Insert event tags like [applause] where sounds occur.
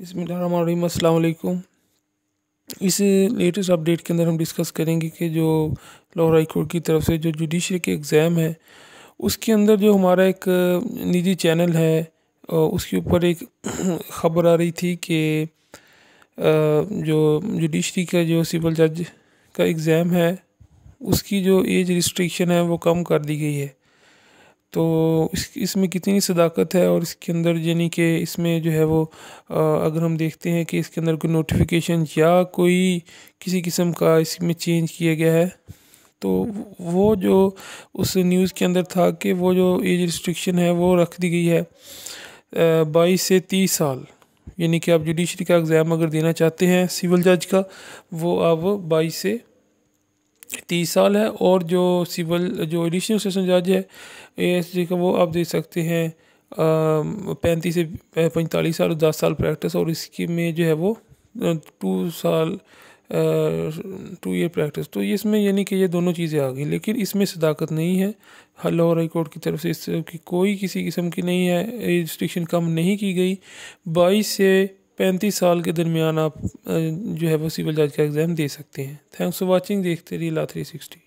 बसमीम अल्लाम इस latest update के अंदर हम डिस्कस करेंगे कि जो लाहौर हाई कोर्ट की तरफ़ से जो जुडिशरी के एग्ज़ाम है, उसके अंदर जो हमारा एक निजी चैनल है उसके ऊपर एक [clears throat] ख़बर आ रही थी कि जो जुडिशरी का जो सिविल जज का एग्ज़ाम है, उसकी जो एज रिस्ट्रिक्शन है वो कम कर दी गई है। तो इस, इसमें कितनी सदाकत है और इसके अंदर यानी कि इसमें जो है वो अगर हम देखते हैं कि इसके अंदर कोई नोटिफिकेशन या कोई किसी किस्म का इसमें चेंज किया गया है तो वो जो उस न्यूज़ के अंदर था कि वो जो एज रिस्ट्रिक्शन है वो रख दी गई है बाईस से तीस साल। यानी कि आप जुडिशरी का एग्ज़ाम अगर देना चाहते हैं सिविल जज का, वो अब बाईस से तीस साल है और जो सिविल, जो एडिशनल सेशन जज है एस जी का वो आप देख सकते हैं पैंतीस से पैंतालीस साल, दस साल प्रैक्टिस और इसकी में जो है वो टू साल टू ईयर प्रैक्टिस तो इसमें यानी कि ये दोनों चीज़ें आ गई, लेकिन इसमें सदाकत नहीं है। लाहौर हाई कोर्ट की तरफ़ से इस की कोई किसी किस्म की नहीं है रिस्ट्रिक्शन कम नहीं की गई। बाईस से पैंतीस साल के दरमियान आप जो है वो सिविल जज का एग्ज़ाम दे सकते हैं। थैंक्स फॉर वॉचिंग, देखते रहिए ला थ्री सिक्सटी।